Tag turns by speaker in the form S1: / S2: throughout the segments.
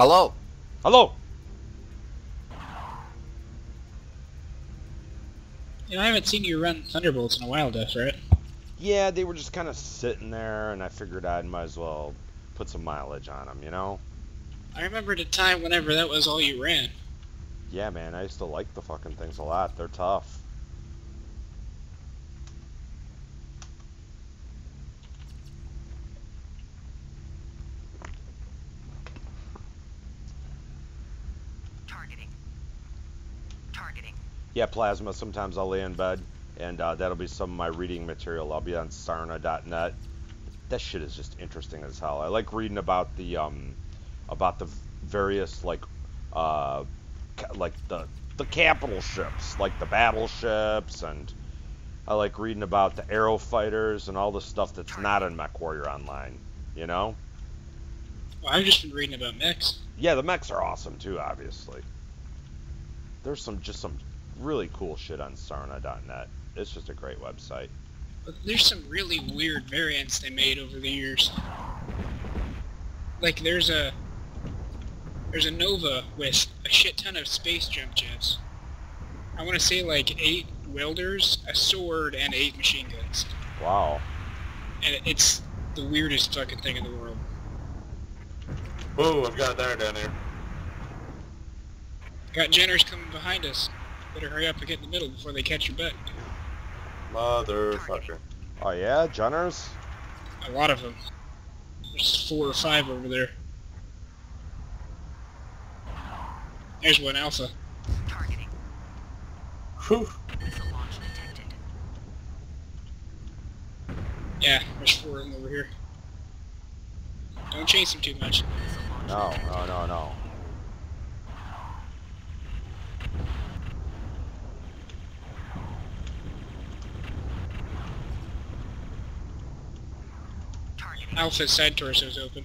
S1: Hello.
S2: Hello.
S3: You know, I haven't seen you run Thunderbolts in a while, Def, right?
S2: Yeah, they were just kind of sitting there, and I figured I might as well put some mileage on them, you know?
S3: I remember the time whenever that was all you ran.
S2: Yeah, man, I used to like the fucking things a lot. They're tough.
S4: Targeting. Targeting.
S2: Yeah, plasma. Sometimes I'll lay in bed, and uh, that'll be some of my reading material. I'll be on Sarna.net. That shit is just interesting as hell. I like reading about the um, about the various like uh, ca- like the the capital ships, like the battleships, and I like reading about the aero fighters and all the stuff that's not in Mech Warrior Online. You know?
S3: Well, I've just been reading about mechs.
S2: Yeah, the mechs are awesome too, obviously. There's some just some really cool shit on Sarna.net. It's just a great website.
S3: But there's some really weird variants they made over the years. Like there's a there's a Nova with a shit ton of space jump jets. I want to say like eight welders, a sword, and eight machine guns.
S2: Wow.
S3: And it's the weirdest fucking thing in the world.
S5: Whoa, I've got there down here.
S3: Got Jenners coming behind us. Better hurry up and get in the middle before they catch your butt.
S5: Motherfucker.
S2: Oh yeah, Jenners?
S3: A lot of them. There's four or five over there. There's one alpha.
S4: Targeting.
S5: Whew.
S4: Missile launch detected.
S3: Yeah, there's four of them over here. Don't chase them too much.
S2: No, no, no, no.
S4: Targeting.
S3: Alpha's side torso's open.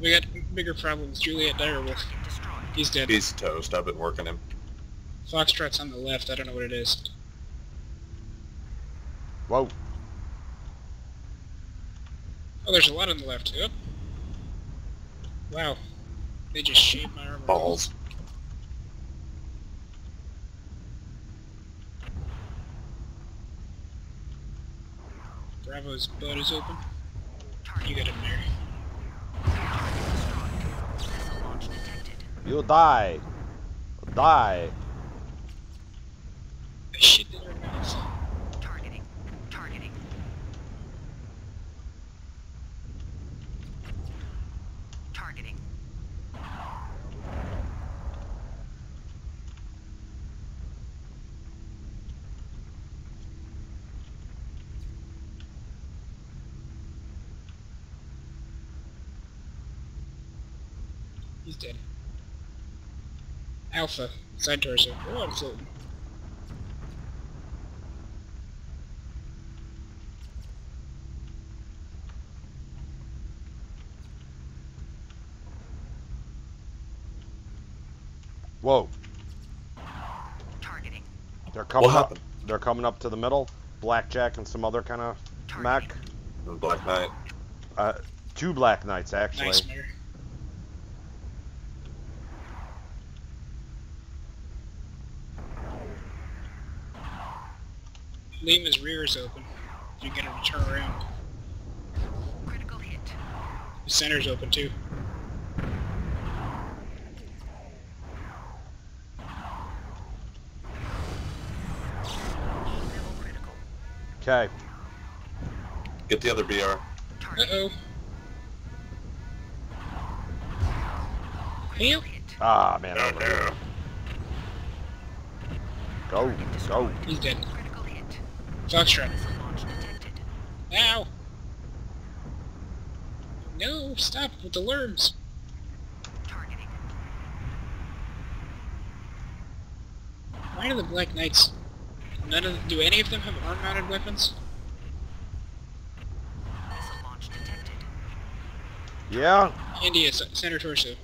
S3: We got bigger problems. Juliet Direwolf.
S4: Target destroyed.
S3: He's dead.
S5: He's toast. I've been working him.
S3: Foxtrot's on the left. I don't know what it is.
S2: Whoa.
S3: Oh, there's a lot on the left. Yep. Wow. They just shaved my armor.
S5: Balls.
S3: Bravo's butt is open. You got him there.
S4: destroyed. Missile launch detected.
S2: You die. Die.
S3: I shit in your mouth.
S4: Targeting. Targeting. Targeting.
S3: He's dead. Alpha. Side torso. Oh, I'm floating.
S2: Whoa.
S4: Targeting.
S2: They're coming
S5: What
S2: up.
S5: happened?
S2: They're coming up to the middle. Blackjack and some other kind of mech.
S4: Targeting.
S5: The Black Knight.
S2: Uh, two Black Knights actually.
S3: Nice, Mayor. Lima's rear is open. If you get him to turn around.
S4: Critical hit.
S3: The center's open too.
S2: Okay.
S5: Get the other BR.
S3: Uh-oh.
S4: Critical
S2: Ah man.
S5: Oh
S2: over here.
S5: no.
S2: Go. Go.
S3: He's dead.
S4: Critical hit.
S3: Foxtrot.
S4: Missile launch detected.
S3: Ow! No, stop with the worms.
S4: Targeting.
S3: Why do the Black Knights... None of do any of them have arm-mounted weapons?
S4: Missile launch detected.
S2: Yeah.
S3: India, c- center torso.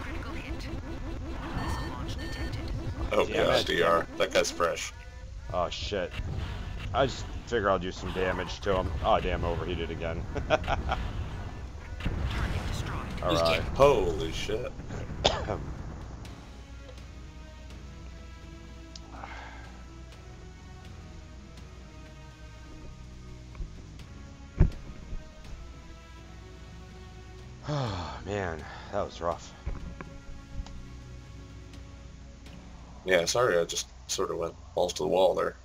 S4: Critical hit. Missile launch detected.
S5: Oh
S2: Damn
S5: god,
S2: it.
S5: That guy's fresh.
S2: Oh shit. I just figure I'll do some damage to him. Oh, damn, overheated again.
S4: Target destroyed.
S2: All
S3: He's
S2: right.
S3: dead.
S5: Holy shit.
S2: Oh, man, that was rough.
S5: Yeah, sorry, I just sort of went balls to the wall there.